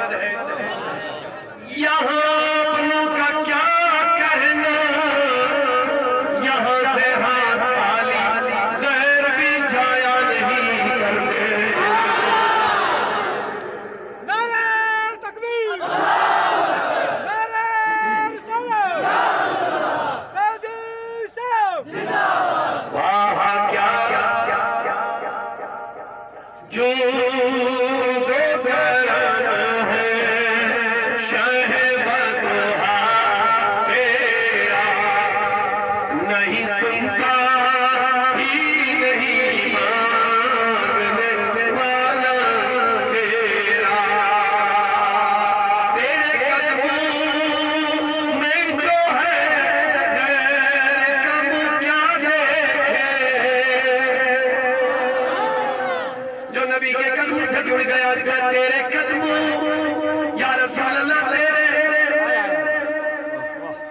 ہے یہاں اپنوں کا کیا سے جڑ گیا کہ تیرے قدموں، یا رسول اللہ تیرے۔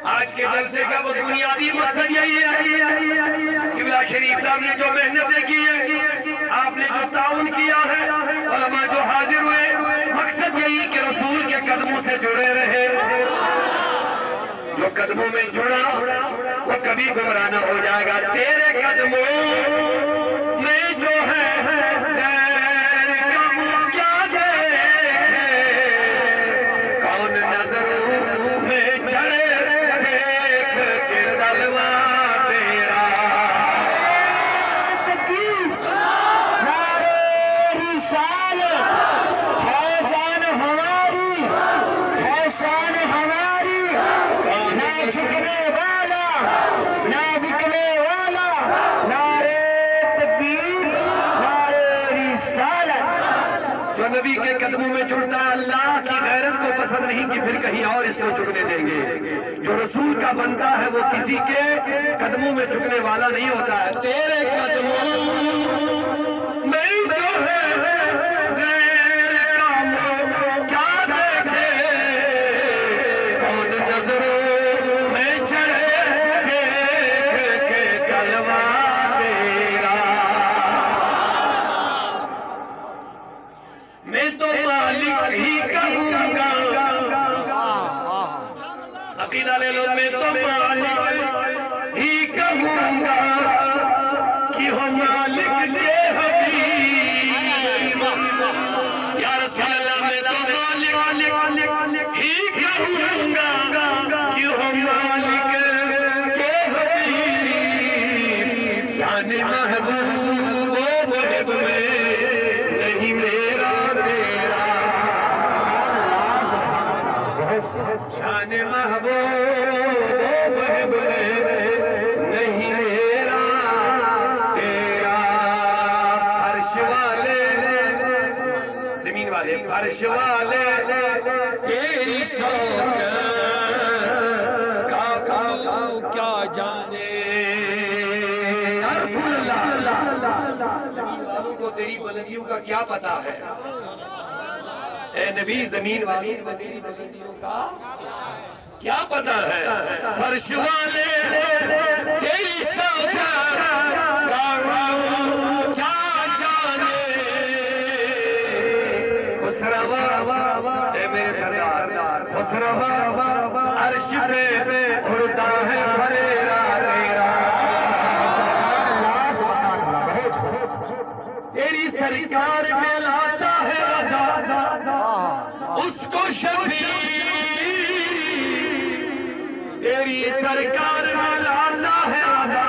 آج کے جلسے کا وہ بنیادی مقصد یہی ہے قبلہ شریف صاحب نے جو محنتیں کی ہے آپ نے جو تعاون کیا ہے، علماء جو حاضر ہوئے، مقصد یہی کہ رسول کے قدموں سے جڑے رہے۔ جو قدموں میں جڑا، وہ کبھی گمراہ نہ ہو جائے گا۔ تیرے قدموں میں نبی کے قدموں میں جڑتا اللہ کی غیرت کو پسند نہیں کہ پھر کہیں اور اس کو جھکنے دیں گے۔ جو رسول کا بنتا ہے، وہ کسی کے قدموں میں جھکنے والا نہیں ہوتا ہے۔ تیرے قدموں عقیدہ لے لو، میں تو مالک ہی کہوں گا کہ ہو مالک کے حبیب۔ یا رسول اللہ، میں تو مالک ہی کہوں گا کہ ہو مالک کے حبیب۔ یعنی محبوب۔ شان محبوب محب میں نہیں میرا، تیرا فرش والے۔ زمین والے، فرش والے۔ تیری شوق کا کیا جانے۔ رسول اللہ والوں کو تیری بلندیوں کا کیا پتا ہے؟ اے نبی زمین والوں کو تیری بلندیوں کا کیا پتا ہے؟ فرش والے، تیری شوکت کا کیا جانے خسروا، اے میرے سردار، خسروا، عرش پہ اڑتا ہے۔ اس کو شفیع، تیری سرکار میں لاتا ہے رضا۔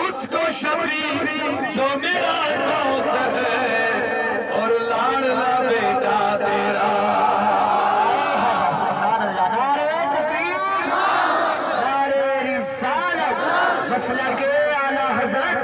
اس کو شفیع، جو میرا دوست ہے، اور لاڑلا بیٹا تیرا۔ مسئلہ کے آلہ حضرت